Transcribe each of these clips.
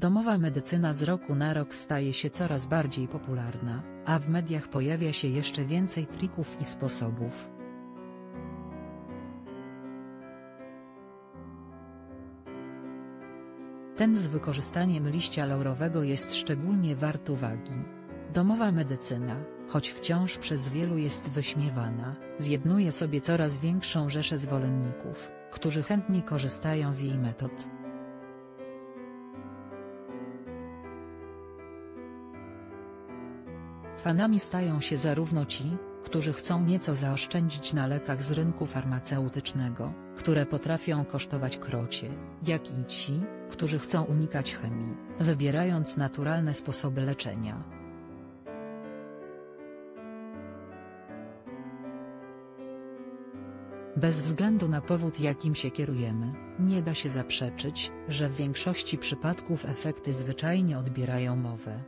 Domowa medycyna z roku na rok staje się coraz bardziej popularna, a w mediach pojawia się jeszcze więcej trików i sposobów. Ten z wykorzystaniem liścia laurowego jest szczególnie wart uwagi. Domowa medycyna, choć wciąż przez wielu jest wyśmiewana, zjednuje sobie coraz większą rzeszę zwolenników, którzy chętnie korzystają z jej metod. Fanami stają się zarówno ci, którzy chcą nieco zaoszczędzić na lekach z rynku farmaceutycznego, które potrafią kosztować krocie, jak i ci, którzy chcą unikać chemii, wybierając naturalne sposoby leczenia. Bez względu na powód jakim się kierujemy, nie da się zaprzeczyć, że w większości przypadków efekty zwyczajnie odbierają mowę.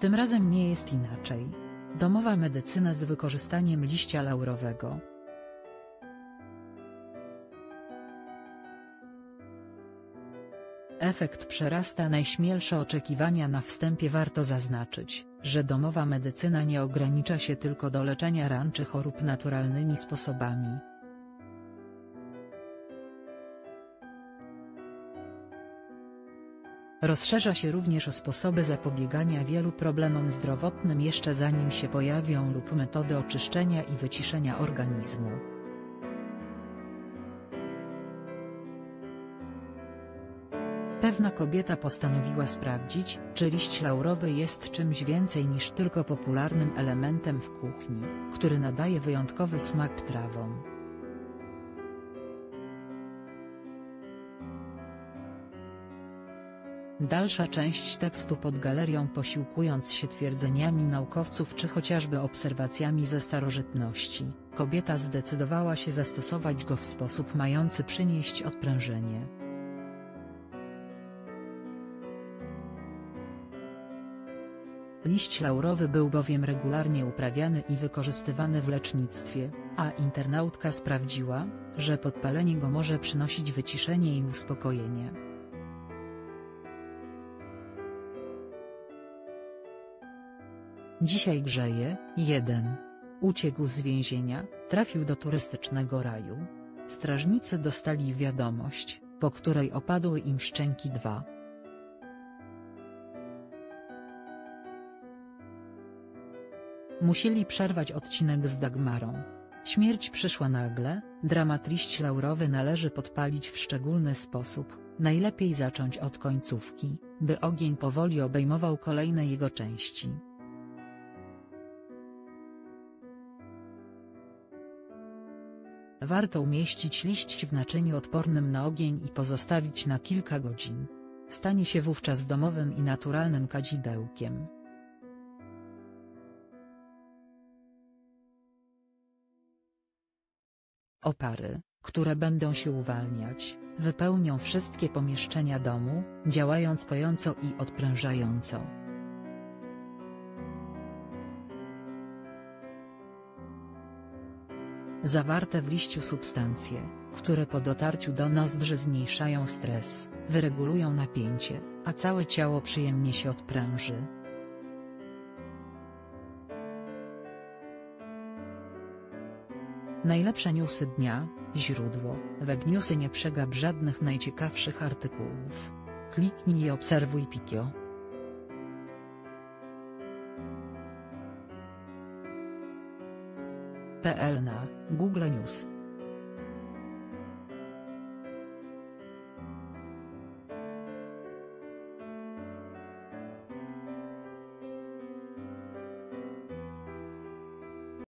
Tym razem nie jest inaczej. Domowa medycyna z wykorzystaniem liścia laurowego. Efekt przerasta najśmielsze oczekiwania na wstępie warto zaznaczyć, że domowa medycyna nie ogranicza się tylko do leczenia ran czy chorób naturalnymi sposobami. Rozszerza się również o sposoby zapobiegania wielu problemom zdrowotnym jeszcze zanim się pojawią lub metody oczyszczenia i wyciszenia organizmu. Pewna kobieta postanowiła sprawdzić, czy liść laurowy jest czymś więcej niż tylko popularnym elementem w kuchni, który nadaje wyjątkowy smak trawom. Dalsza część tekstu pod galerią posiłkując się twierdzeniami naukowców czy chociażby obserwacjami ze starożytności, kobieta zdecydowała się zastosować go w sposób mający przynieść odprężenie. Liść laurowy był bowiem regularnie uprawiany i wykorzystywany w lecznictwie, a internautka sprawdziła, że podpalenie go może przynosić wyciszenie i uspokojenie. Dzisiaj grzeje, 1. Uciekł z więzienia, trafił do turystycznego raju. Strażnicy dostali wiadomość, po której opadły im szczęki 2. Musieli przerwać odcinek z Dagmarą. Śmierć przyszła nagle, dramat liść laurowy należy podpalić w szczególny sposób, najlepiej zacząć od końcówki, by ogień powoli obejmował kolejne jego części. Warto umieścić liść w naczyniu odpornym na ogień i pozostawić na kilka godzin. Stanie się wówczas domowym i naturalnym kadzidełkiem. Opary, które będą się uwalniać, wypełnią wszystkie pomieszczenia domu, działając kojąco i odprężająco. Zawarte w liściu substancje, które po dotarciu do nozdrzy zmniejszają stres, wyregulują napięcie, a całe ciało przyjemnie się odpręży. Najlepsze newsy dnia, źródło, webnewsy nie przegap żadnych najciekawszych artykułów. Kliknij i obserwuj Pikio. PL na Google News